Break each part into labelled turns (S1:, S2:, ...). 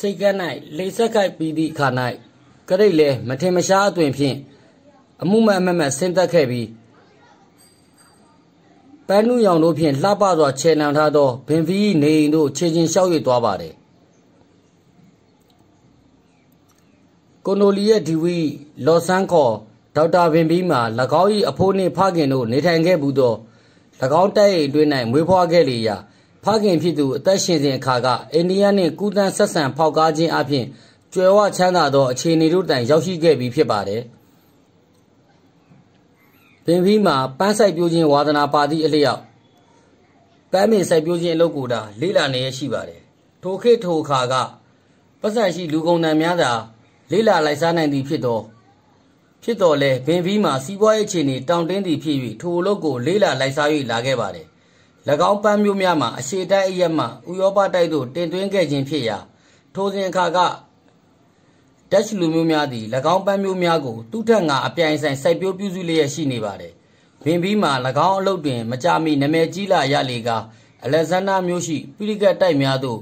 S1: စိတ်က၌လိမ့်ဆက်ခိုက်ပြီးသည့်အခါ၌ကရိတ်လည်းမထင်မရှားအသွင်ဖြင့်အမှုမှန်မှန်မှန်ဆင်းသက်ခဲ့ပြီးပန်းနုရောင်တို့ဖြင့်လှပစွာခြေနှံထားသောဘင်ဖီနေအိမ်တို့ခြေချင်းလျှောက်၍သွားပါတယ်ကိုနိုလီရဲ့ဒီဝီလော်ဆန်ခေါ်ဒေါက်တာဘင်ဘီမှာ၎င်း၏အဖိုးနှင့်ဖခင်တို့နေထိုင်ခဲ့ဘူးသော၎င်းတိုက်အိမ်တွင်၌မွေးဖွားခဲ့လေရာ ဖခင်ဖြစ်သူအသက်ရှင်စဉ်အခါကအိန္ဒိယနှင့်ကူးတန်းဆက်ဆံဖောက်ကားခြင်းအပြင်ကျွယ်ဝချမ်းသာသောအခြေအနေတို့တိုင်ရောက်ရှိခဲ့ပြီးဖြစ်ပါတယ်။ပင်ဖီးမှာပန်းဆိုင်ပြိုးခြင်းဝါသနာပါသည့်အလျောက်ပန်းမင်ဆိုင်ပြိုးခြင်းအလုပ်ကိုသာလေးလာနေရရှိပါတယ်။ထိုခေတ်ထိုအခါကပတ်စံရှိလူကုန်တန်များသာလေးလာလိုက်စားနိုင်သည်ဖြစ်သောဖြစ်တော်လဲဘင်ဖီးမှာစီးပွားရေးအခြေအနေတောင်တင်းသည်ဖြစ်၍ထိုအလုပ်ကိုလေးလာလိုက်စား၍လာခဲ့ပါတယ်။၎ င်းပန်းမျိုးများမှာအရှိတိုက်အရက်မှဥရောပတိုက်သို့တင်သွင်းခဲ့ခြင်းဖြစ်ရာထိုစဉ်အခါကဒက်ချ်လူမျိုးများသည်၎င်းပန်းမျိုးများကိုသူ့ထက်ငါအပြိုင်ဆိုင်စိုက်ပျိုးပြုစုလျက်ရှိနေပါတယ်။ဘင်ဘီမှာ၎င်းအလုပ်တွင် မကြမီနာမည်ကြီးလာရလေကအလက်ဇန္ဒာမျိုးရှိပိရိကတ်တိုက်များသို့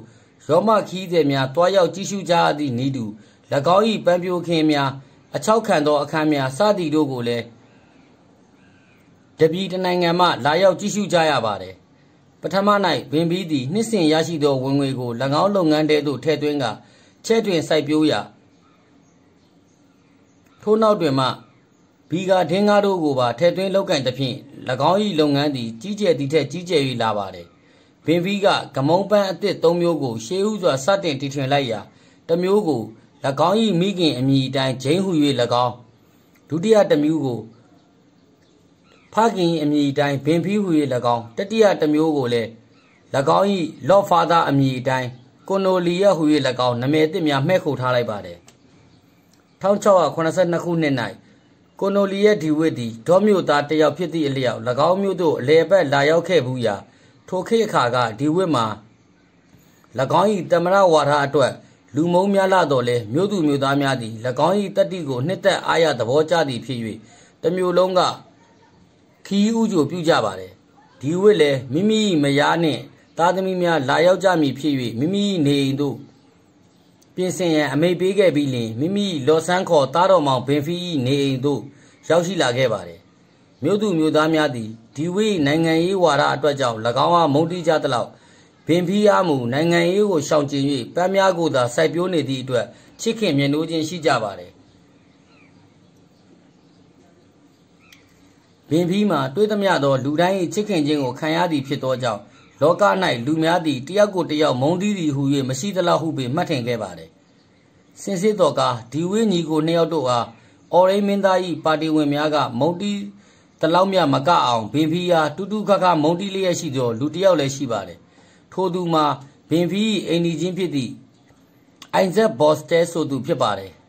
S1: ရောမခီးသည်များတွားရောက်ကြည့်ရှုကြသည့်ဤသူ၎င်း၏ပန်းပြိုခင်းများအချောက်ခံသောအခန်းများစသည်တို့ကိုလည်းတပြည်တနိုင်ငံမှလာရောက်ကြည့်ရှုကြရပါတယ်။ ပထမ၌ဘင်ဘီသည်နှစ်စဉ်ရရှိသောဝင်ငွေကို၎င်းလုပ်ငန်းတဲသို့ထည့်သွင်းကချဲ့တွင်စိုက်ပျိုးရာထို့နောက်တွင်မှဘီဂါဒင်းကားတို့ကိုပါထည့်သွင်းလုပ်ကင်သဖြင့်၎င်း၏လုပ်ငန်းသည်ကြီးကျယ်သည့်ထက်ကြီးကျယ်၍လာပါသည်ဘင်ဗီကဂမုံပန်းအသစ်၃မျိုးကိုရှေးဥစွာစတင်တီထွင်လိုက်ရာတစ်မျိုးကို၎င်း၏မိခင်အမည်အတိုင်းဂျိန်းဟူ၍၎င်းဒုတိယတစ်မျိုးကို ဖခင်အမည်အတိုင်းဘင်ဖီဟူ၍၎င်းတတိယတစ်မျိုးကိုလည်း၎င်း၏လော့ဖာသာအမည်အတိုင်းကိုနိုလီယဟူ၍၎င်းနာမည်သစ်များမှဲ့ခုထားလိုက်ပါတယ်1682ခုနှစ်၌ကိုနိုလီရဲ့ဒီဝစ်သည်ဒေါမြို့သားတယောက်ဖြစ်သည့်အလျောက်၎င်းမြို့သို့အလဲပတ်လာရောက်ခဲ့ဘူးရာထိုခေတ်အခါကဒီဝစ်မှာ၎င်း၏တမရဝါဒအတွက်လူမုံများလာတော့လဲမြို့သူမြို့သားများသည်၎င်း၏တတ္တိကိုနှစ်သက်အားရသဘောကျသည်ဖြစ်၍တမျိုးလုံးက ခီးဥကြိုပြုကြပါတယ်ဒီဝစ်လည်းမိမိမယားနှင့်သားသမီးများလာရောက်ကြမည်ဖြစ်၍မိမိနေအိမ်သို့ပြင်ဆင်ရန်အမိန့်ပေးခဲ့ပြီးလျှင်မိမိလော်ဆန်းခေါ်သားတော်မောင်ဘင်ဖီ၏နေအိမ်သို့ရောက်ရှိလာခဲ့ပါတယ်။မြို့သူမြို့သားများသည်ဒီဝိနိုင်ငံရေးဝါဒအတွက်ကြောင့်၎င်းအားမုန်းတီးကြသလောက်ဘင်ဖီအားမူနိုင်ငံရေးကိုရှောင်ကျဉ်၍ပန်းများကိုသာစိုက်ပျိုးနေသည့်အတွက်ချစ်ခင်မြတ်နိုးခြင်းရှိကြပါတယ်။ ဘင်ဖီမှာတွေးသမျှသောလူတိုင်း၏ချစ်ခင်ခြင်းကိုခံရသည်ဖြစ်သောကြောင့်လောက၌လူများသည်တယောက်ကိုတယောက်မုန်းတီးသည်ဟု၍မရှိသလောက်ဟုပေမှတ်ထင်ခဲ့ပါတယ်။စင်စစ်တော်ကဒီဝင်းညီကိုနှစ်ယောက်တို့အားအော်ရိမင်းသား၏ပါတီဝင်များကမုန်းတီးတလောက်မြမကအောင်ဘင်ဖီအားတူတူခခမုန်းတီးလျက်ရှိသောလူတစ်ယောက်လည်းရှိပါတယ်။ထိုသူမှာဘင်ဖီ၏အိမ်နီချင်းဖြစ်သည့်အိုင်ဇက်ဘော့စတဲဆိုသူဖြစ်ပါတယ်။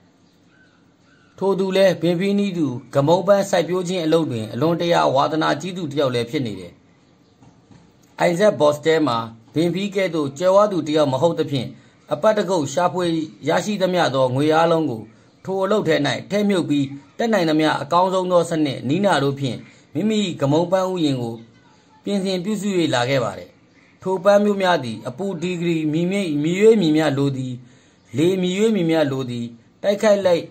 S1: ထိုသူလည်းဘင်ဖီနီးသူဂမုံပန်းစိုက်ပျိုးခြင်းအလုပ်တွင်အလွန်တရာဝါသနာကြီးသူတစ်ယောက်လည်းဖြစ်နေတယ်။အိုင်ဇက်ဘော့စတဲမှာဘင်ဖီကဲ့သို့ကျဲဝါသူတယောက်မဟုတ်သဖြင့်အပတ်တကုတ်ရှာဖွေရရှိသမျှသောငွေအားလုံးကိုထိုအလုပ်ထဲ၌ထဲမြုပ်ပြီးတက်နိုင်သမျှအကောင်းဆုံးသောစနစ်နီးနာတို့ဖြင့်မိမိဂမုံပန်းဥယင်ကိုပြင်ဆင်ပြုစု၍လာခဲ့ပါတယ်ထိုပန်းမျိုးများသည်အပူဒီဂရီမြည်မြည်မြည်ရွေးမြည်များလိုသည်လေမြည်ရွေးမြည်များလိုသည်တိုက်ခိုက်လိုက်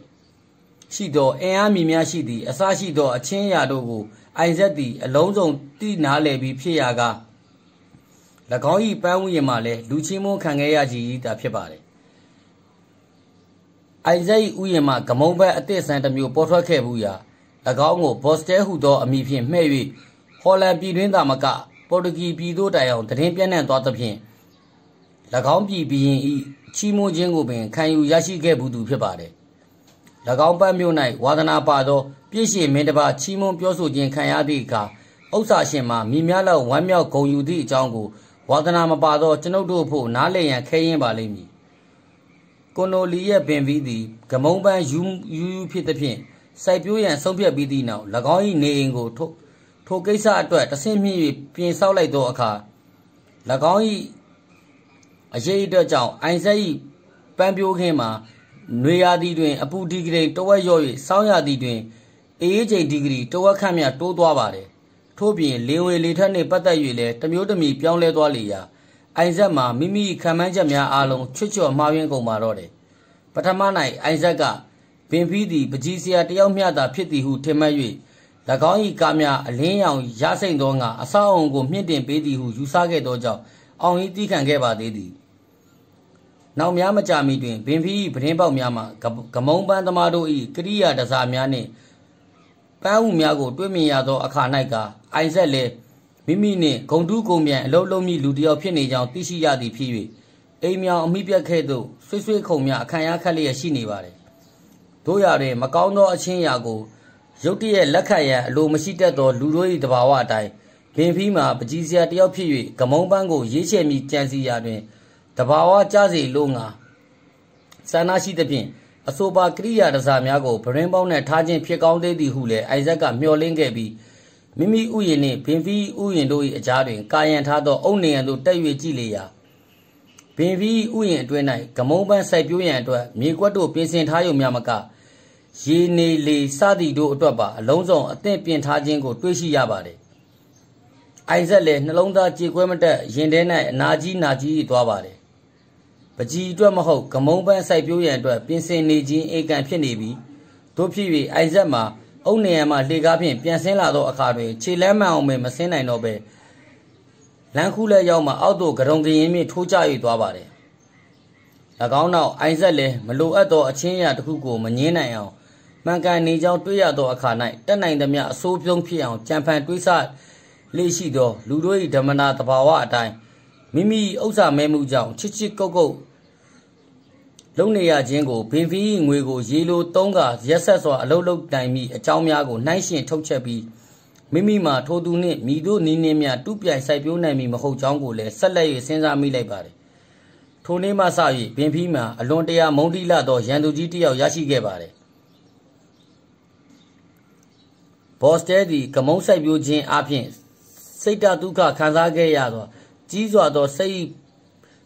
S1: ရှိသောအင်အားမြည်များရှိသည်အစရှိသောအချင်းရာတို့ကိုအိုင်ဇက်သည်အလုံးစုံတိနားလည်ပြီးဖြစ်ရာက၎င်း၏ပန်းဥယျာဉ်မှာလည်းလူချင်းမွန်းခံခဲ့ရကြည်တာဖြစ်ပါတယ်အိုင်ဇက်၏ဥယျာဉ်မှာဂမုံဘက်အသစ်ဆန်းတစ်မျိုးပေါ်ထွက်ခဲ့ဘူးရာ၎င်းကိုဘော့စတဲဟုသောအမည်ဖြင့်မှဲ့၍ဟော်လန်ပြည်တွင်းသားမကပေါ်တူဂီပြည်သို့တိုင်အောင်တရင်ပြန့်နှံ့သွားသဖြင့်၎င်းပြည်ဘီရင်၏ချီးမွမ်းခြင်းကိုပင်ခံယူရရှိခဲ့ဘူးသူဖြစ်ပါတယ်၎ င်းပတ်မြို့၌ဝါသနာပါသော ပြည့်ရှည်မင်းတစ်ပါးချီးမွမ်းပြောဆိုခြင်းခံရသည့်အခါဥစ္စာရှင်မှာမိများလောက်ဝမ်းမြောက်ဂုဏ်ယူသည့်အကြောင်းကိုဝါသနာမပါသောကျွန်ုပ်တို့ဖို့နားလည်ရန်ခဲရင်ပါလိမ့်မည်ကိုနိုလီရဲ့ပင်ပြီးသည်ဂမုံပန်းယူယူဖြစ်သဖြင့်စိုက်ပျိုးရန်ဆုံးဖြတ်ပြီးသည့်နောက်၎င်း၏နေအိမ်ကိုထိုထိုကိစ္စအတွက်တဆင့်မြင့်၍ပြင်ဆောက်လိုက်သောအခါ၎င်း၏အရေးအတွက်ကြောင့်အိုင်ဆက်၏ပန်းပြိုးခင်းမှာ နွေရာသီတွင် အပူဒီဂရီတဝက်ရော့၍စောင်းရာသီတွင်အေးအေးချိန်ဒီဂရီတဝက်ခန့်မြတိုးသွားပါတယ်ထို့ပြင်လေဝင်လေထက်နှင့်ပတ်သက်၍လည်းတမျိုးတမီပြောင်းလဲသွားလေရာအိုင်ဇက်မှာမိမိခံမှန်းချက်များအားလုံးချွတ်ချော်မှားယွင်းကုန်ပါတော့တယ်ပထမ၌အိုင်ဇက်ကပင်ဖီးသည်ပကြီးစရာတယောက်မျှသာဖြစ်သည်ဟုထင်မှတ်၍၎င်း၏ကားများအလင်းရောင်ရစိမ့်သောငါအဆောက်အုံကိုမြင့်တင်ပေးသည်ဟုယူဆခဲ့သောကြောင့်အောင်ဤတီးခံခဲ့ပါသေးသည် နောက်များမကြာမီတွင်ဘင်ဖီ၏ပတင်းပေါက်များမှကမုံပန်းသမားတို့၏ကရိယာတစားများနှင့်ပန်းဥများကိုတွေ့မြင်ရသောအခါ၌ကအိုင်ဆက်လည်းမိမိနှင့်ဂုံတူးကုံမြန်အလုံးလုံးမြလူတယောက်ဖြစ်နေကြောင်းသိရှိရသည်ဖြစ်၍အိမ်မြောင်အမိပြက်ခဲ့သို့ဆွေးဆွေးခုံများအခမ်းရခက်လျက်ရှိနေပါသည်တို့ရတွင်မကောင်းသောအချင်းရာကိုရုတ်တရက်လက်ခံရန်အလိုမရှိတတ်သောလူတို့၏တဘာဝအတိုင်းဘင်ဖီးမှာပကြီးစရာတယောက်ဖြစ်၍ဂမုံပန်းကိုရေးချယ်မိကြံစီရာတွင် တဘာဝကြစေလို့ငါဆန္ဒရှိသဖြင့်အဆိုပါကရိယာတစားများကိုဗရင်ပေါင်းနဲ့ထားခြင်းဖြစ်ကောင်းသေးသည်ဟုလည်းအိုက်ဇက်ကမျှော်လင့်ခဲ့ပြီးမိမိဥယျာဉ်နှင့်ဘင်ဖီဥယျာဉ်တို့၏အကြားတွင်ကာယံထားသောအုတ်နေရန်သို့တက်၍ကြည့်လေရာဘင်ဖီဥယျာဉ်အတွင်း၌ဂမုံပန်းစိုက်ပျိုးရန်အတွက်မြေကွက်တို့ပြင်ဆင်ထားရုံများမကရေနေလေစသည်တို့အတွက်ပါအလုံးစုံအသင့်ပြင်ထားခြင်းကိုတွေ့ရှိရပါတယ်။အိုင်ဇက်လည်းနှလုံးသားကြေကွဲမတက်ရင်ထဲ၌အနာကြီးနာကြီးသွားပါတယ်။ ပကြီးအတွက်မဟုတ်ဂမုံပန်းစိုက်ပျိုးရန်အတွက်ပြင်ဆင်နေခြင်းအေကံဖြစ်နေပြီးတို့ဖြစ်၍အိုင်ဇက်မှာအုတ်နေရမှာလှေကားဖြင့်ပြန်ဆင်းလာသောအခါတွင်ခြေလမ်းမှန်အောင်မဆင်းနိုင်တော့ပဲလမ်းခုလက်ရောက်မှအောက်သို့ကရုံကရင်မြင့်ထိုးကျ၍သွားပါတယ်။၎င်းနောက်အိုင်ဇက်လည်းမလိုအပ်သောအချင်းအရာတစ်ခုကိုမငင်းနိုင်အောင်မှန်ကန်နေကြောင်းတွေ့ရသောအခါ၌တက်နိုင်သမျှအဆိုးပြုံးဖြစ်အောင်ကြံဖန်တွေးဆလေးရှိသော လူတို့၏ဓမ္မနာတဘာဝအတိုင်းမိမိဥစ္စာမဲမှုကြောင့်ချစ်ချစ်ကုတ်ကုတ် လုံနေရခြင်းကိုဘင်ဖီငွေကိုရေလိုသုံးကရက်ဆက်စွာအလုတ်လုတ်တိုင်ပြီးအကြောင်းများကိုနှိုင်းရှင်ထုတ်ချက်ပြီးမိမိမှာထိုသူနှင့်မိတို့နီးနှင်းများတူးပြိုင်စိုက်ပျိုးနိုင်မည်မဟုတ်ကြောင်းကိုလည်းဆက်လက်၍စဉ်းစားမိလိုက်ပါတယ်ထိုနေ့မှစ၍ဘင်ဖီမှာအလွန်တရာမုန်းတိလသောရန်သူကြီးတစ်ယောက်ရရှိခဲ့ပါတယ်ဘော့စတဲသည်ကမုံဆိုင်ပြိုးခြင်းအပြင်စိတ်တဒုက္ခခံစားခဲ့ရသော ကြီးစွာသောစိတ်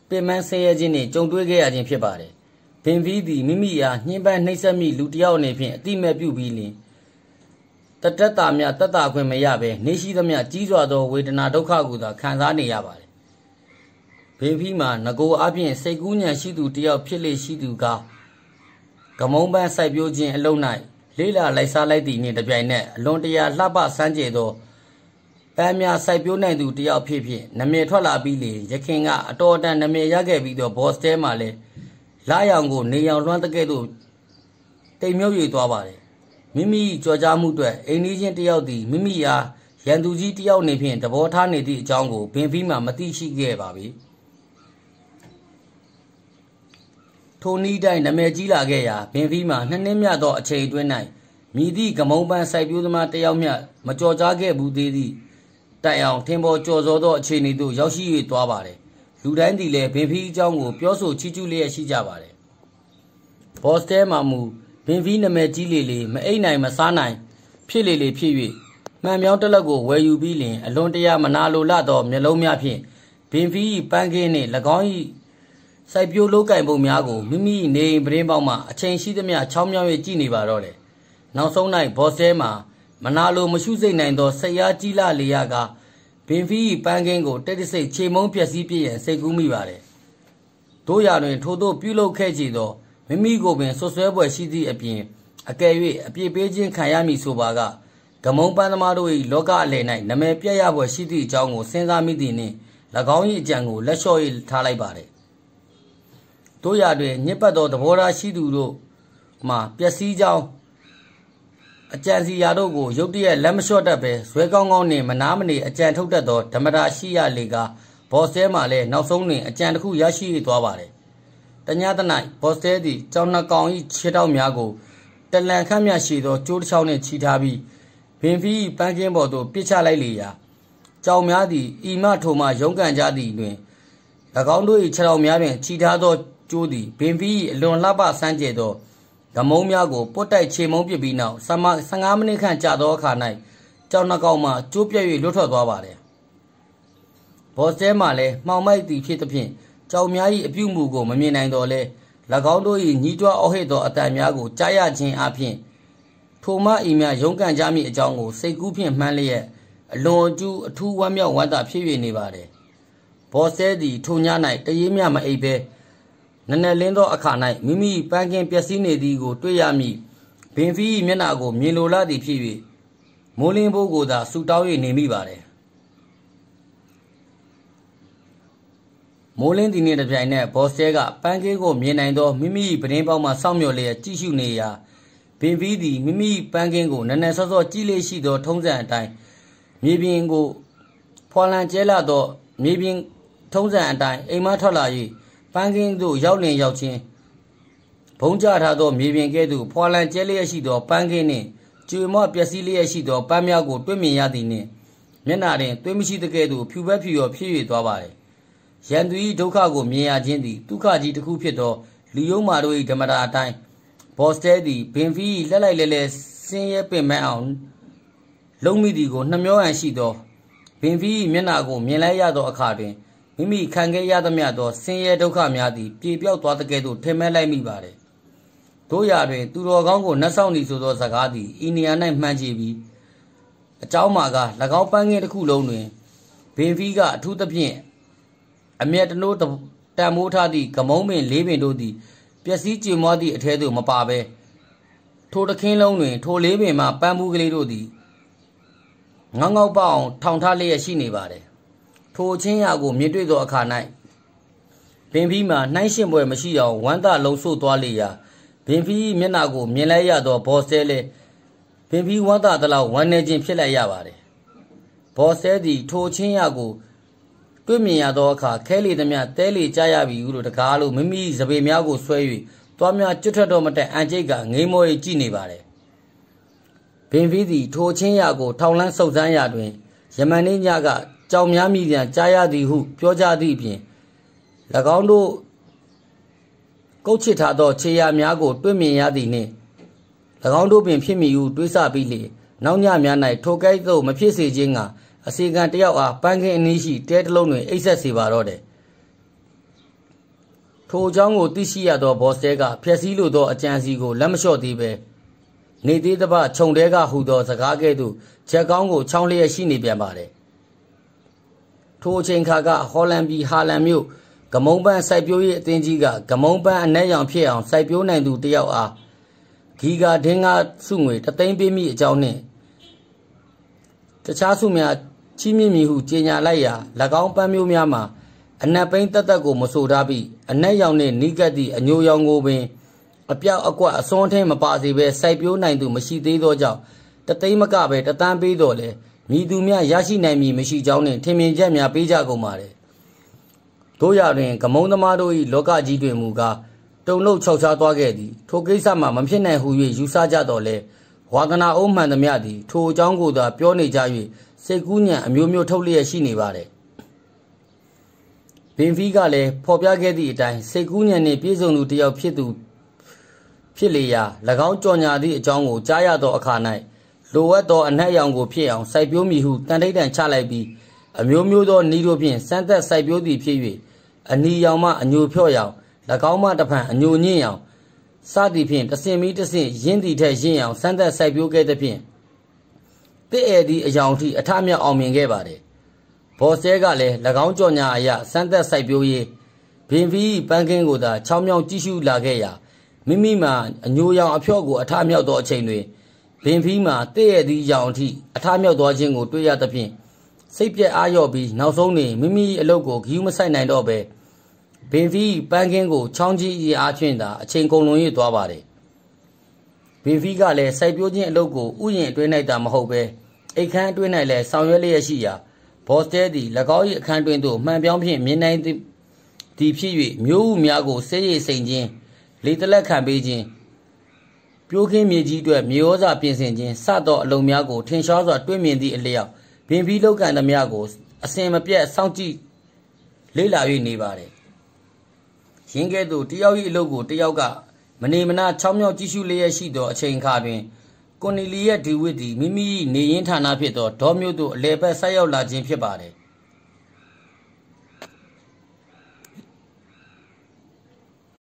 S1: ပင်ပန်းဆင်းရဲခြင်းနှင့်ကြုံတွေ့ခဲ့ရခြင်းဖြစ်ပါတယ်။ ဘင်ဗီသည်မိမိအားညှဉ်းပန်းနှိပ်စက်မိလူတစ်ယောက်အနေဖြင့်အတိမဲ့ပြုပြီးလင်တတတမြတတခွင့်မရဘဲနေရှိသမျှကြီးစွာသောဝေဒနာဒုက္ခကိုသာခံစားနေရပါတယ်။ဘင်ဖီမှာငကိုအပြင်စိတ်ကူးညံရှိသူတယောက်ဖြစ်လေရှိသူကကမုံပန်းစိုက်ပျိုးခြင်းအလုံး၌လေးလာလိုက်စားလိုက်သည်နှင့်တပြိုင်နက်အလွန်တရာလှပစမ်းကြဲသောပန်းများစိုက်ပျိုးနိုင်သူတယောက်ဖြစ်ဖြစ်နမေထွက်လာပြီးလေရခင်ကအတော်တန်နမေရခဲ့ပြီးတော့ဘော့စတဲမှာလည်း လာရောင်ကိုနေရောင်လွှမ်းတဲ့ကဲ့သို့တိမ်မြုပ်၍သွားပါတယ်မိမိကြော်ကြားမှုအတွက်အိမ်နီးချင်းတယောက်သည်မိမိအားရန်သူကြီးတယောက်နေဖြင့်သဘောထားနေသည့်အကြောင်းကိုဘင်ဖီမှမသိရှိခဲ့ပါပြီ။ထိုနည်းတိုင်းနာမည်ကြီးလာခဲ့ရာဘင်ဖီမှာနှစ်နှစ်မြတ်သောအချိန်အတွင်း၌မြည်သည့်ကမုံပန်းစိုက်ပျိုးသမားတယောက်မျှမကြော်ကြားခဲ့ဘူးသေးသည့်တိုင်အောင်ထင်ပေါ်ကြော်စောသောအခြေအနေသို့ရောက်ရှိ၍သွားပါတယ် လူတိုင်းသည်လည်းဘင်ဖီအကြောင်းကိုပြောဆိုချီးကျူးလျက်ရှိကြပါတယ်ဘော့စတဲမှာမူဘင်ဖီနာမည်ကြီးလေလေမအိတ်နိုင်မစားနိုင် ဖြစ်လေလေဖြစ်၍မှန်မြောင်းတလက်ကိုဝယ်ယူပြီးလင်အလွန်တရာမနာလိုလသောမျက်လုံးများဖြင့်ဘင်ဖီပန်းကင်းနှင့်၎င်း၏စိုက်ပျိုးလုပ်ကင်ပုံများကိုမိမိနေအိမ်ပရင်းပေါက်မှအချိန်ရှိသမျှချောင်းမြောင်း၍ကြည့်နေပါတော့တယ်။နောက်ဆုံး၌ဘော့စဲမှာမနာလိုမရှုစိတ်နိုင်သောဆက်ရားကြီးလာလေရက ဘင်ဖီပန်းကင်းကိုတိတ်တဆိတ်ခြေမုံပျက်စီးပြည့်ရန်စိတ်ကူးမိပါတယ်။တို့ရတွင် ထို့သောပြုလုပ်ခဲ့ကြသောမိမိကိုပင်ဆွဆွဲပွဲရှိသည့်အပြင်အကယ်၍အပြစ်ပေးခြင်းခံရမည်ဆိုပါကဂမုံပန်းသမားတို့၏လောကအလယ်၌နမဲပြတ်ရပွဲရှိသည့်အကြောင်းကိုစဉ်းစားမိသည်နှင့်၎င်း၏အကြံကိုလက်လျှော့၍ထားလိုက်ပါတယ်တို့ရတွင်ညစ်ပတ်သောသဘောထားရှိသူတို့မှပျက်စီးကြောင်း အကြံစီရာတို့ကိုရုတ်တရက်လက်မလျှော့တတ်ပဲဇွဲကောင်းကောင်းနှင့်မနာမနေအကြံထုတ်တတ်သောဓမ္မတာရှိရလေကဘော့စတဲမှလည်းနောက်ဆုံးတွင်အကြံတစ်ခုရရှိသွားပါတယ်။တညတ၌ဘော့စတဲသည်ကြောင်နှကောင်၏ခြေထောက်များကိုတလန်ခန့်မြရှိသောကျိုးတစ်ချောင်းနှင့်ချီထားပြီးဘင်ဖီပန်းကင်းပေါ်သို့ပစ်ချလိုက်လေရာကြောင်များသည်ဤမထိုမှရုန်းကန်ကြသည်တွင်၎င်းတို့၏ခြေထောက်များတွင်ခြိထားသောကျိုးသည်ဘင်ဖီအလွန်လှပဆန်းကျဲသော ဓမုံများကိုပုတ်တိုက်ချေမုံပစ်ပြီးနောက်15မိနစ်ခန့်ကြာသောအခါ၌ကြောင်နှကောင်မှကျိုးပြက်၍လွတ်ထွက်သွားပါတယ်။ဘော့စတဲမှလည်းမှောင်မိုက်သည်ဖြစ်သဖြင့်ကြောင်များ၏အပြုမှုကိုမမြင်နိုင်တော့လဲ၎င်းတို့၏ညီးတွားအော်ဟစ်သောအတန်များကိုကြားရခြင်းအပြင်ထိုမအိမ်များရုန်းကန်ကြမိအကြောင်းကိုစိတ်ကူးဖြင့်မှန်းလျက်အလွန်အကျူးအထူးဝမ်းမြောက်ဝမ်းသာဖြစ်၍နေပါတယ်။ဘော်ဆဲသည်ထိုည၌တရေးမြမအိပ်ပဲ နနက်လင်းသောအခါ၌မိမိပန်းကင်းပျက်စီးနေသည်ကိုတွေ့ရမည်ဘင်ဖီမျက်နှာကိုမြင်လိုလာသည်ဖြစ်၍မိုးလင်းဘိုးကိုသာဆူတောင်း၍နေမိပါတယ်မိုးလင်းသည်နှင့်တပြိုင်နက်ဘော်ဆဲကပန်းကင်းကိုမြင်နိုင်သောမိမိပဒင်းပေါက်မှစောင့်မျှော်လျက်ကြည့်ရှုနေရာဘင်ဖီသည်မိမိပန်းကင်းကိုနက်နက်စောစောကြည့်လေရှိသောထုံးစံအတိုင်းမြေပြင်ကိုဖွာလန်ကျဲလာသောမြေပြင်ထုံးစံအတိုင်းအိမ်မထွက်လာ၍ ပန်းကင်းသို့ရောက်လင်ရောက်ချင်းဘုံကြထားသောမြေပြင်ကဲ့သို့ဖွာလန်ကျဲလျက်ရှိသောပန်းကင်းနှင့်ကျွေမော့ပျက်စီးလျက်ရှိသောပန်းများကိုတွေ့မြင်ရသည်နှင့်မျက်နာတွင်သွေးမရှိသကဲ့သို့ဖြူဘက်ဖြူရောဖြစ်၍သွားပါသည်ရန်သူ၏ဒုက္ခကိုမြင်ရခြင်းသည်ဒုက္ခကြီးတစ်ခုဖြစ်သောလူယုံမာတို့၏ဓမ္မတာအတိုင်းဘော့စတဲသည်ဘင်ဖီလက်လိုက်လဲလဲဆင်းရဲပင်ပန်းအောင်လုံးမိသည်ကိုနှမျောဟန်ရှိသောဘင်ဖီမျက်နာကိုမြင်လိုက်ရသောအခါတွင် မိမိခံခဲ့ရသမျှသောဆင်းရဲဒုက္ခများသည်ပြေပြောက်သွားတဲ့ကဲ့သို့ထင်မဲ့လိုက်မိပါれတို့ရာတွင်သူတော်ကောင်းကိုနှက်ဆောင်သည်ဆိုသောစကားသည်ဤနေရာ၌မှန်ကြပြီးအเจ้าမာက၎င်းပန်းငင်းတစ်ခုလုံးတွင်ဘင်ဖီကအထူးသဖြင့်အမျက်တနိုးတန်မိုးထားသည့်ကမုံပင်လေးပင်တို့သည်ပျက်စီးကြေမွားသည့်အထဲသို့မပါဘဲထိုတခင်းလုံးတွင် ထိုလေးပင်မှပန်းဘူးကလေးတို့သည်ငေါငေါပအောင်ထောင်ထားလျက်ရှိနေပါတယ် ထိုချင်းရာကိုမြင်တွေ့သောအခါ၌ဘင်ဖီးမှာနှိုင်းရှင်ပွဲမရှိအောင်ဝမ်းသာလုံးဆို့သွားလေရာဘင်ဖီးမျက်နှာကိုမြင်လိုက်ရသောဘော်ဆဲလဲဘင်ဖီးဝမ်းသာသလောက်ဝမ်းနေခြင်းဖြစ်လိုက်ရပါတယ်ဘော်ဆဲသည်ထိုချင်းရာကိုတွေ့မြင်ရသောအခါခဲလေသမျှတဲလေကြရပြီဟုလို့တကားလို့မိမိစပေများကိုဆွဲ၍သွားများကျွတ်ထွက်တော့မတဲ့အန်ကျိတ်ကငိမ့်မော၏ကြည့်နေပါတယ်ဘင်ဖီးသည်ထိုချင်းရာကိုထောင်လန်းစုပ်စမ်းရာတွင်ယမန်နေ့ညက ကြောင်များမိပြန်ကြားရသည်ဟု ပြောကြသည့်အပြင်၎င်းတို့ကုတ်ချစ်ထားသောခြေရာများကိုတွေ့မြင်ရသည်နှင့်၎င်းတို့ပင်ဖြစ်မိဟုတွေးဆပြီးလေနောက်ညများ၌ထိုကဲ့သို့မဖြစ်စေခြင်းကအစီကံတယောက်အားပန်းခင်းအနည်းရှိတဲတလုံးတွင်အိတ်ဆက်စေပါတော့တယ်ထိုအကြောင်းကိုသိရှိရသောဘော့စတဲကဖျက်ဆီးလိုသောအကြံစီကိုလက်မလျှော့သေးပဲနေသေးသဖြခြုံတဲကဟူသောစကားကဲ့သို့ချက်ကောင်းကိုချောင်းလျက်ရှိနေပြန်ပါတယ် ထိုအချိန်ခါကဟော်လန်ပြည်ဟာလန်မြို့ဂမုံပန်းစိုက်ပျိုးရေးအသင်းကြီးကဂမုံပန်းအနက်ရောင်ဖြစ်အောင်စိုက်ပျိုးနိုင်သူတယောက်အားဂီဂါဒင်းကစုငွေတသိန်းပေးမိအကြောင်းနှင့်တခြားစုများချီးမြှင့်မည်ဟုကြေညာလိုက်ရာ၎င်းပန်းမျိုးများမှာအနက်ပိန်းတက်တက်ကိုမဆိုထားပြီးအနက်ရောင်နှင့်နီးကပ်သည့်အညိုရောင်ကိုပင်အပြောက်အကွက်အစွန်းထင်းမပါစေဘဲစိုက်ပျိုးနိုင်သူမရှိသေးသောကြောင့်တသိန်းမကပဲတသန်းပေးတော်လဲ မိသူများရရှိနိုင်မည်မရှိကြောင်းနှင့်ထင်မြင်ချက်များပေးကြကုန်ပါれတို့ရတွင်ကမုံသမားတို့၏လောကကြီးတွင်မူကားတုံလုံးခြောက်ခြားသွားခဲ့သည်ထိုကိစ္စမှာမဖြစ်နိုင်ဟု၍ယူဆကြတော်လဲဝါသနာအုံးမှန်သမျှသည်ထိုအကြောင်းကိုသာပြောနေကြ၍စိတ်ကူးညံအမျိုးမျိုးထုတ်လျက်ရှိနေပါတယ်ဘင်ဖီကလည်းဖော်ပြခဲ့သည့်အတိုင်းစိတ်ကူးညံနှင့်ပြည့်စုံသူတစ်ယောက်ဖြစ်သူဖြစ်လေရာ၎င်းကြော်ညာသည့်အကြောင်းကိုကြားရသောအခါ၌ လိုအပ်သောအနှက်ရောင်ကိုဖြစ်အောင်စိုက်ပျိုးမည်ဟုတန်ထိတ်တန်ချလိုက်ပြီးအမျိုးမျိုးသောဤတို့ဖြင့်စမ်းသက်စိုက်ပျိုးသည်ဖြစ်၍အနီရောင်မှအညိုဖြော့ရောင်၎င်းမှတဖန်အညိုညင့်ရောင်စသည်ဖြင့်တဆင်မီတဆင်ရင်းသည်ထက်ရင်းအောင်စမ်းသက်စိုက်ပျိုးခဲ့သဖြင့်တစ်ဧသည်အယောင်ထိအထမြောက်အောင်မြင်ခဲ့ပါတယ်ဘော်ဆဲကလည်း၎င်းကြော်ညာအရာစမ်းသက်စိုက်ပျိုးရေးဘင်ဖီပန်းခင်းကိုသာချောင်းမြောင်းကြည့်ရှုလာခဲ့ရာမိမိမှာအညိုရောင်အဖျော့ကိုအထမြောက်သောအချိန်တွင် ဘင်ဖီးမှာတည့်ရသည့်ရောင်အထိအထားမြောက်သွားခြင်းကိုတွေ့ရသဖြင့်စိတ်ပြက်အားလျော့ပြီးနောက်ဆုံးတွင်မိမိအလုပ်ကိုဂီးမဆိုင်နိုင်တော့ပဲဘင်ဖီးပန်းခင်းကိုချောင်းကြီးအအားဖြင့်သာအချိန်ကုန်လွန်၍သွားပါတယ်ဘင်ဖီးကလည်းစိုက်ပျိုးခြင်းအလုပ်ကိုဥယျာဉ်အတွင်း၌သာမဟုတ်ပဲအိတ်ခမ်းအတွင်း၌လည်းဆောင်ရွက်လျက်ရှိရာဘော့စတဲသည်၎င်း၏အခန်းတွင်သို့မှန်ပြောင်းဖြင့်မြင်နိုင်သည်ဖြစ်၍မျိုးဥများကိုဆေးရည်စိန်ခြင်းလေတလက်ခံပေးခြင်း ပြိုးခင်းမြေကြီးအတွက်မြေဩဇာပြင်ဆင်ခြင်းစသောအလုံးများကိုထင်ရှားစွာတွေ့မြင်သည့်အလျောက်ဘင်ဖီလောက်ကန်သမျှကိုအစင်မပြတ်စောင့်ကြည့်လေ့လာ၍နေပါတယ်ရင်းကဲ့သို့တယောက်၏အလုပ်ကိုတယောက်ကမနေမနာချောင်းမြောက်ကြည့်ရှုလျက်ရှိသောအချိန်အခါတွင်ကွန်နီလီယက်ဒီဝစ်သည်မိမိနေရင်းဌာနဖြစ်သောဒေါ်မျိုးသို့အလဲပတ်ဆက်ရောက်လာခြင်းဖြစ်ပါတယ်